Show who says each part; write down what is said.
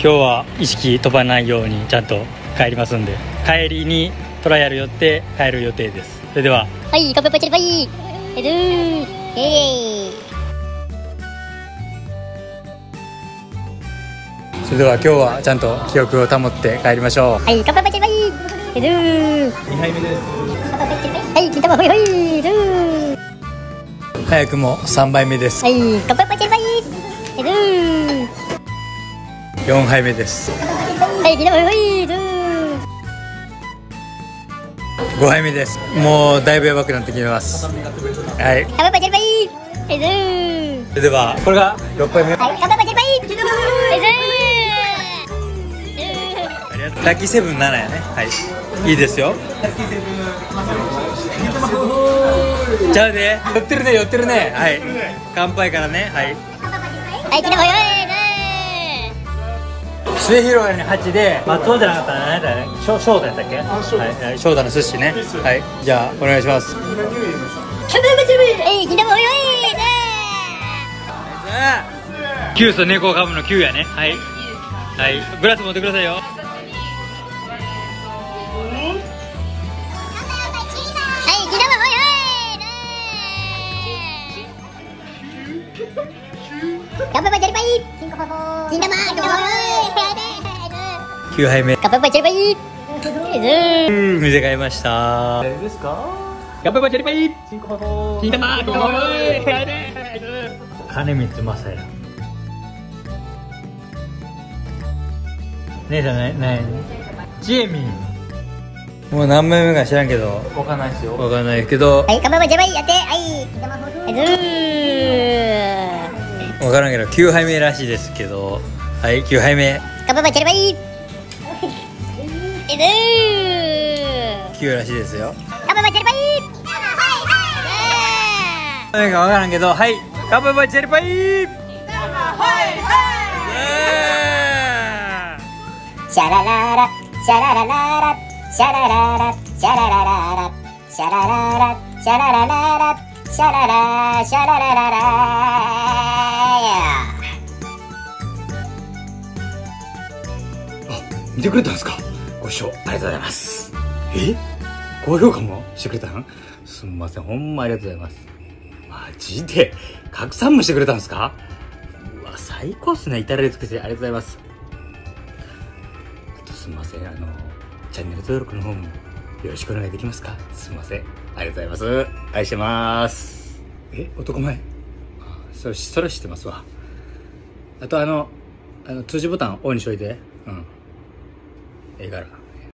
Speaker 1: 今日は意識飛ばないようにちゃんと帰りますんで帰りにトライアル寄って帰る予定です。それでは。
Speaker 2: はい、乾杯パチリパイ。えずー。えい
Speaker 1: それでは今日はちゃんと記憶を保って帰りましょう。
Speaker 2: はい、乾杯パチリパイ。えずー。
Speaker 1: 2杯目です
Speaker 2: はい、金玉ほいほいえずー
Speaker 1: 早くも3杯目です
Speaker 2: はい、乾杯パチリ
Speaker 1: 4杯目です。
Speaker 2: はい、金玉ほいほいえずー
Speaker 1: 5杯目です。もうだいぶやばくなってきてます。はい。
Speaker 2: 乾杯パチリパイえずー
Speaker 1: それではこれが6杯目。
Speaker 2: はい、乾杯
Speaker 1: ラッキーセブン7やね。はい。いいですよ。じゃあね寄ってるね寄ってるね。はい。乾杯からね。はい。末広がりに8で松尾じゃなかったら何だよね。翔太やったっけ？はい太の寿司ね。はい。じゃあお願いします。キュと猫を噛むの9やね。はい。はい。グラス持ってくださいよ。
Speaker 2: はい、金玉ほいほい乾杯パチリパイ金玉金玉
Speaker 1: 9杯目。
Speaker 2: 乾杯パチリパイ。えずー
Speaker 1: 水買いました。
Speaker 3: 誰ですか？
Speaker 1: 乾杯パチリパイ。
Speaker 3: 金玉
Speaker 1: 金玉金玉金光正也姉さんねねジエミンもう何枚目か知らんけど
Speaker 3: わかんないですよ
Speaker 1: わかんないけど
Speaker 2: はい、乾杯パチリパイやってはいえずー
Speaker 1: わからんけど9杯目らしいですけどはい9杯目
Speaker 2: 乾杯パチリパイえずー。
Speaker 1: 9らしいですよ。
Speaker 2: 乾杯パチリパイ。
Speaker 1: 何かわからんけどはい。乾杯パチリパイ。
Speaker 2: シャラララシャララララ。シャラララシャララララ。シャラララシャララララ。シャララシャララ。ララ
Speaker 4: 見てくれたんですか？ご視聴ありがとうございます。え？高評価もしてくれたんすみませんほんまありがとうございます。マジで拡散もしてくれたんですか？うわ最高っすね。至れり尽くせありがとうございます。あとすみませんあのチャンネル登録の方もよろしくお願いできますか？すみません。ありがとうございます。愛してます。え？男前？あそれそれ知ってますわ。あとあのあの通知ボタンオンにしといて。うん絵柄。